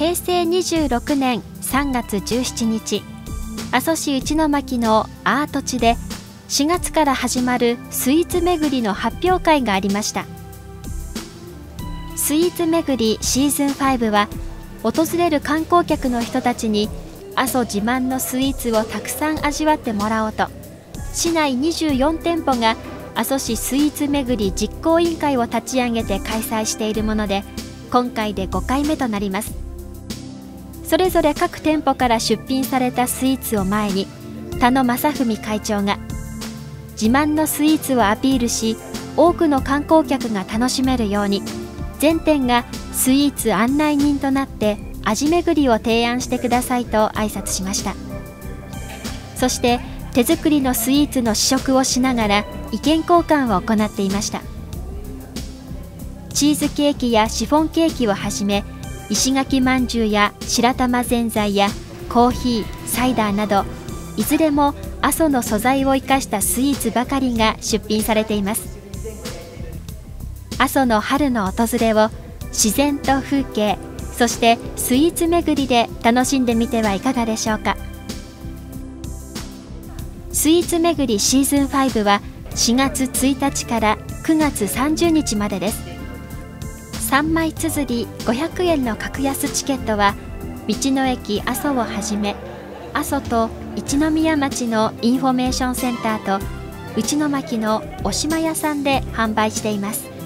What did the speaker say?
平成26年3月17日阿蘇市内巻のアート地で4月から始まるスイーツ巡りの発表会がありました。スイーツ巡りシーズン5は訪れる観光客の人たちに阿蘇自慢のスイーツをたくさん味わってもらおうと市内24店舗が阿蘇市スイーツ巡り実行委員会を立ち上げて開催しているもので今回で5回目となります。それぞれ各店舗から出品されたスイーツを前に田野正文会長が自慢のスイーツをアピールし多くの観光客が楽しめるように全店がスイーツ案内人となって味巡りを提案してくださいと挨拶しました。そして手作りのスイーツの試食をしながら意見交換を行っていました。チーズケーキやシフォンケーキをはじめ石垣まんじゅうや白玉ぜんざいやコーヒーサイダーなどいずれも阿蘇の素材を生かしたスイーツばかりが出品されています。阿蘇の春の訪れを自然と風景そしてスイーツ巡りで楽しんでみてはいかがでしょうか。スイーツ巡りシーズン5は4月1日から9月30日までです。3枚綴り500円の格安チケットは道の駅阿蘇をはじめ阿蘇と一宮町のインフォメーションセンターと内牧のおしま屋さんで販売しています。